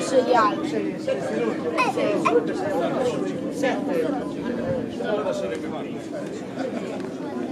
Sugli altri.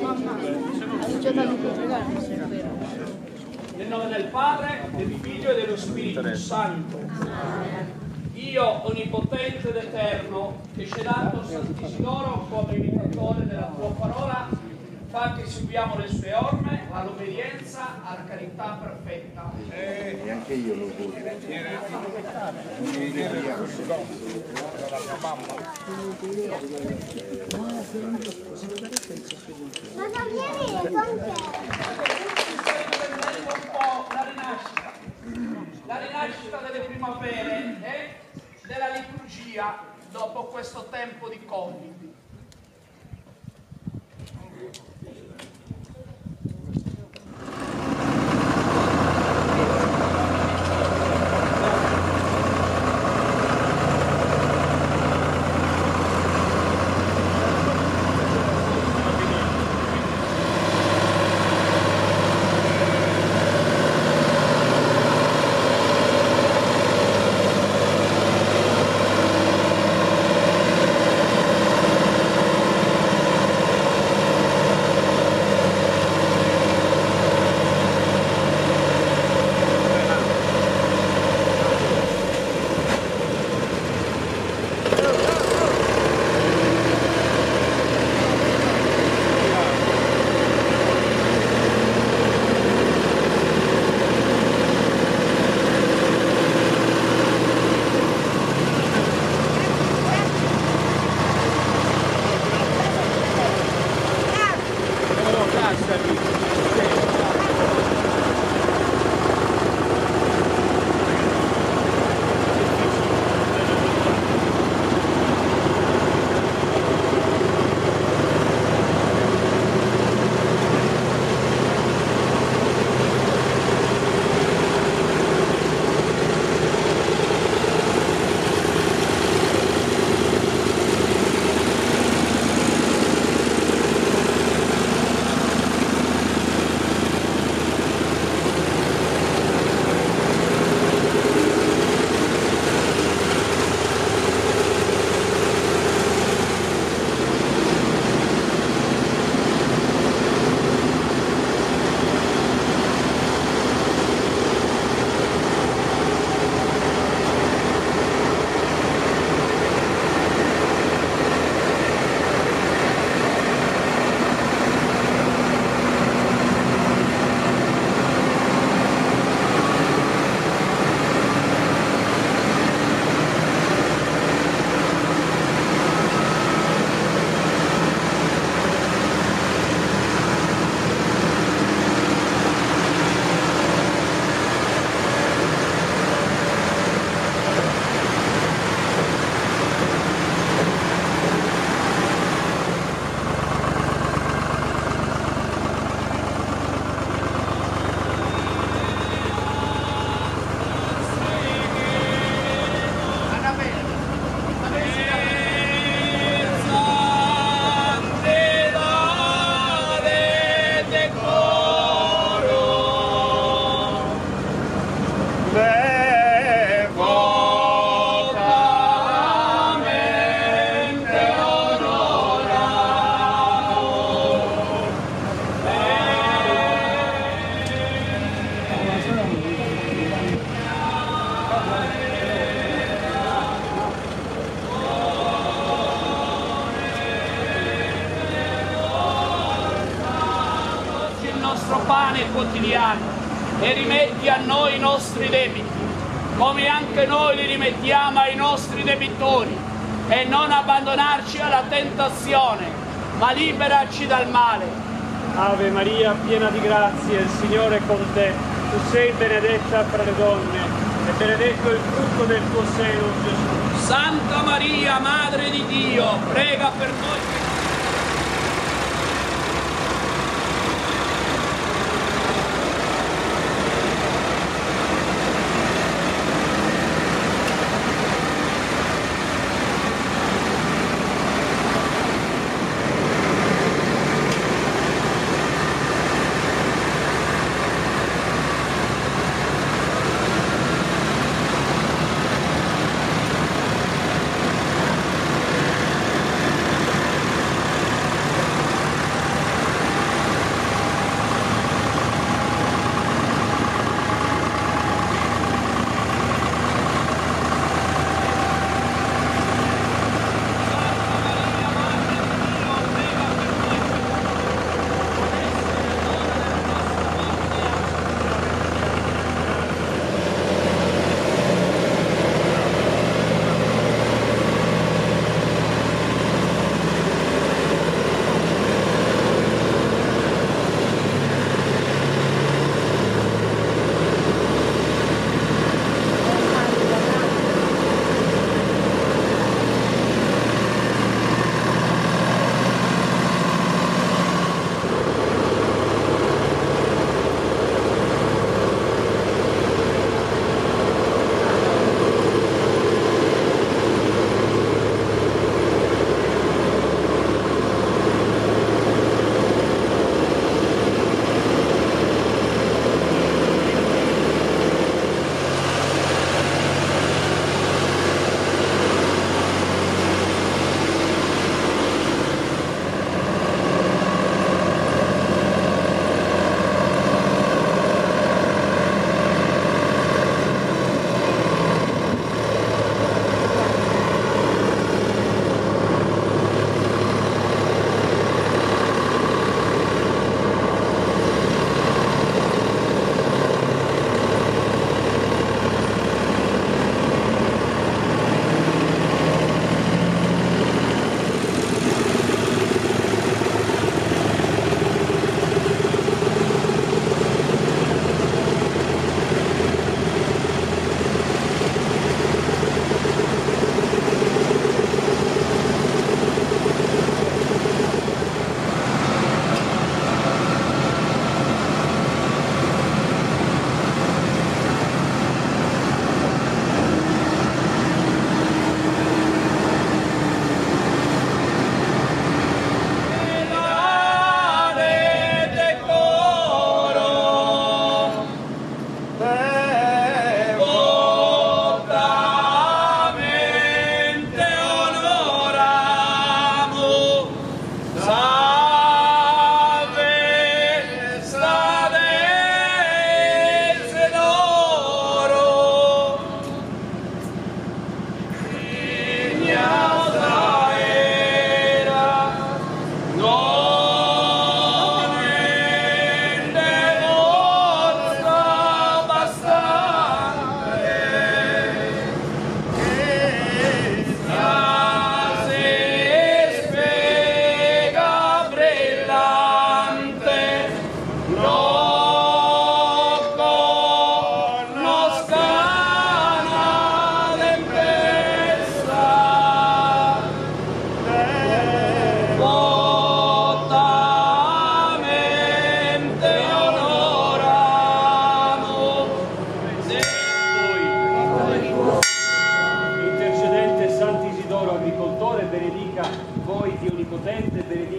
Mamma, hai già dato il Nel nome del Padre, del Figlio e dello Spirito Santo. Io, onnipotente ed eterno, che cedato Sant'Isidoro come imitatore della tua parola, fa che seguiamo le sue orme all'obbedienza, alla carità perfetta. E anche io lo voglio. Vedremo la rinascita delle primavere e della liturgia dopo questo tempo di Covid. Nostro pane quotidiano e rimetti a noi i nostri debiti, come anche noi li rimettiamo ai nostri debitori, e non abbandonarci alla tentazione, ma liberaci dal male. Ave Maria, piena di grazia, il Signore è con te. Tu sei benedetta fra le donne e benedetto il frutto del tuo seno, Gesù. Santa Maria, Madre di Dio, prega per noi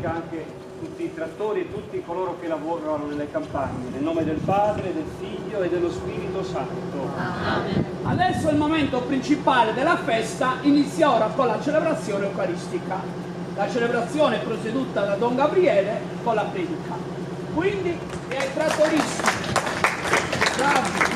peccatori. trattori e tutti coloro che lavorano nelle campagne. Nel nome del Padre, del Figlio e dello Spirito Santo. Adesso il momento principale della festa inizia ora con la celebrazione eucaristica. La celebrazione è proseduta da Don Gabriele con la predica. Quindi ai trattoristi. Bravi.